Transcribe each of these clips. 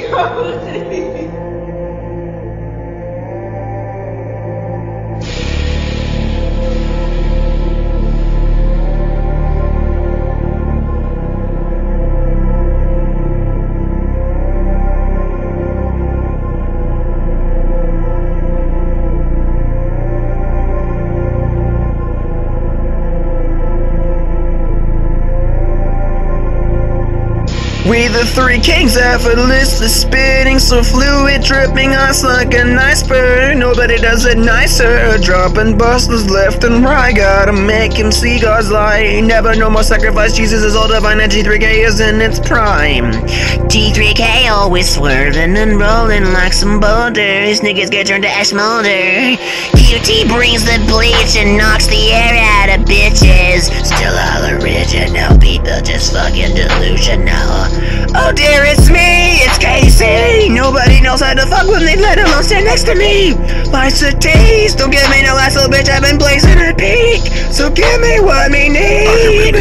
que eu li. We the three kings effortlessly spitting so fluid dripping us like an iceberg. Nobody does it nicer. Dropping busters left and right Gotta make him see God's light. Never no more sacrifice. Jesus is all divine and T3K is in its prime. T3K always swerving and rolling like some boulders. Niggas get turned to ash molder QT brings the bleach and knocks the air out of bitches. Still people just fucking delusional Oh dear, it's me, it's Casey. Nobody knows how to fuck when they let alone stand next to me. A tease, don't give me no last little bitch. I've been blazing a peak, so give me what me need.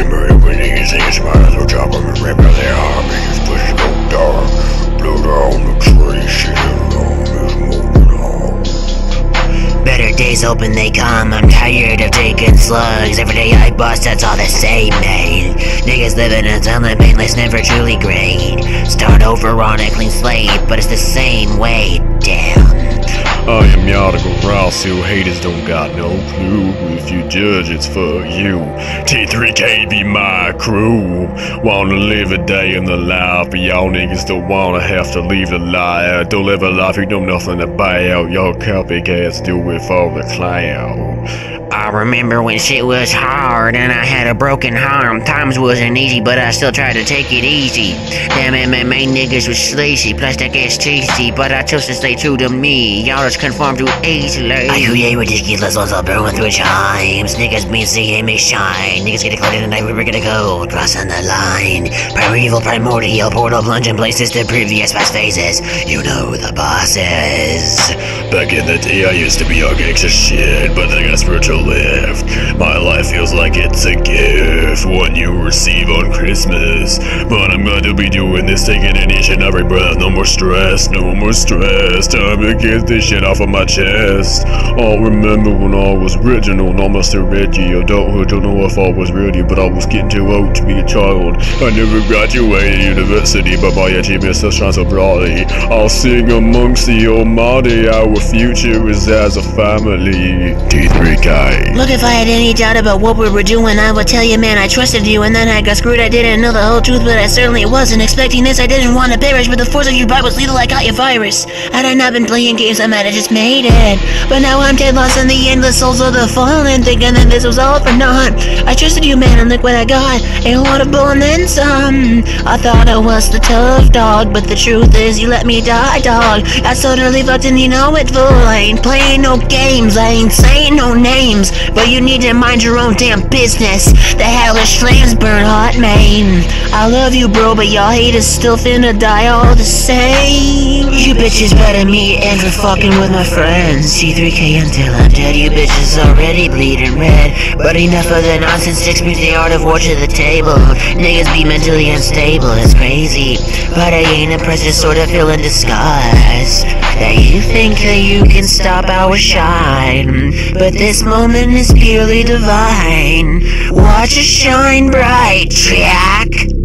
Better days hoping they come, I'm tired of taking Every day I bust, that's all the same, man Niggas living in tunnel painless, never truly great Start over on a clean slate, but it's the same way, damn I am Yardigal Ross, who haters don't got no clue. If you judge, it's for you. T3K be my crew. Wanna live a day in the life, but y'all niggas don't wanna have to leave the life. Don't live a life you know nothing about. Y'all copycats do it for the clown. I remember when shit was hard and I had a broken arm. Times wasn't easy, but I still tried to take it easy. Damn MMA niggas was sleazy, plus that gets cheesy, but I chose to stay true to me. Y'all just conform too easily. I create ridiculous ones I'll burn through chimes. Niggas be seeing me shine. Niggas get caught in the night where we're gonna go, crossing the line. Primeval, primordial, portal plunging places to previous past phases. You know the bosses. Back in the day, I used to be all gangsta shit, but then I got spiritual My life feels like it's a gift, one you receive on Christmas. But I'm gonna be doing this, taking in each and every breath. No more stress, no more stress. Time to get this shit off of my chest. I'll remember when I was original, almost a Reggie. Adulthood, don't know if I was ready, but I was getting too old to be a child. I never graduated university, but my achievements still shine so brightly. I'll sing amongst the almighty, our future is as a family. T3K. Look, if I had any doubt about what we were doing, I would tell you, man, I trusted you, and then I got screwed. I didn't know the whole truth, but I certainly wasn't expecting this. I didn't want to perish, but the force of your bite was lethal. I got your virus. Had I not been playing games, I might have just made it. But now I'm dead lost in the endless souls of the fallen, thinking that this was all for naught. I trusted you, man, and look what I got. A lot of and then some. I thought I was the tough dog, but the truth is, you let me die, dog. I totally fucked and you know it, fool. I ain't playing no games, I ain't saying no names. But you need to mind your own damn business. The hellish flames burn hot, man. I love you, bro, but y'all haters still finna die all the same. You bitches better meet and for fucking with my friends. T3K until I'm dead, you bitches already bleeding red. But enough of the nonsense, takes me to the art of war to the table. Niggas be mentally unstable, it's crazy. But I ain't impressed, just sort of feel in disguise. That you think that you can stop our shine. But this moment is purely divine. Watch us shine bright, Jack.